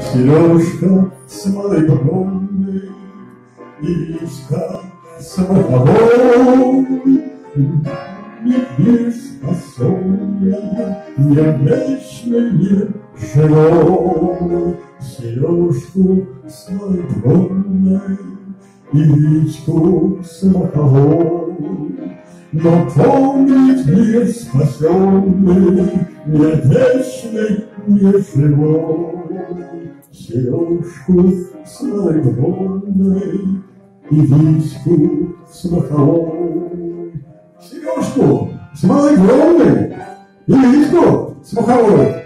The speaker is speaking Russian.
Сережка смоленый, Личка смоленый, Не способный, не вечный, живой, Сережку смоленый, Личку смоленый, но помнит мир спасенный, Не вечный, не живой, Сережку с наивной И Витьку с маховой. Сережку с малой громной и Витьку с маховой.